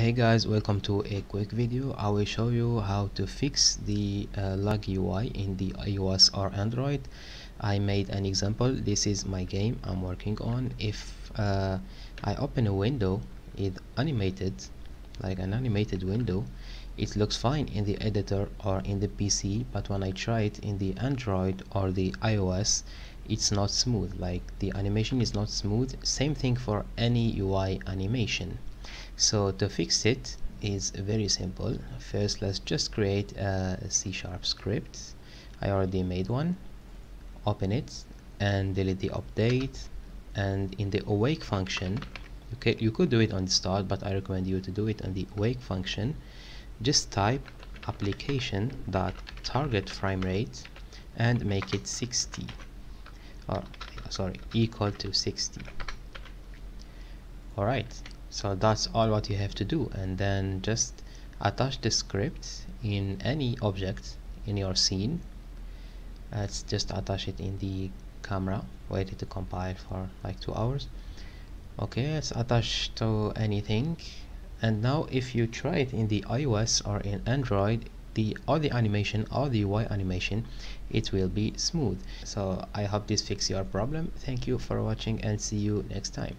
hey guys welcome to a quick video. I will show you how to fix the uh, lag ui in the ios or android. I made an example. This is my game i'm working on. If uh, i open a window it animated like an animated window it looks fine in the editor or in the pc but when i try it in the android or the ios it's not smooth. Like the animation is not smooth. Same thing for any ui animation so to fix it is very simple. First let's just create a C sharp script. I already made one. Open it and delete the update. And in the awake function okay you could do it on the start but I recommend you to do it on the awake function. Just type application dot target frame rate and make it 60 or sorry equal to 60 alright so that's all what you have to do. And then just attach the script in any object in your scene. Let's just attach it in the camera wait it to compile for like two hours. Okay it's attached to anything. And now if you try it in the iOS or in Android the all the animation or the UI animation it will be smooth. So I hope this fix your problem. Thank you for watching and see you next time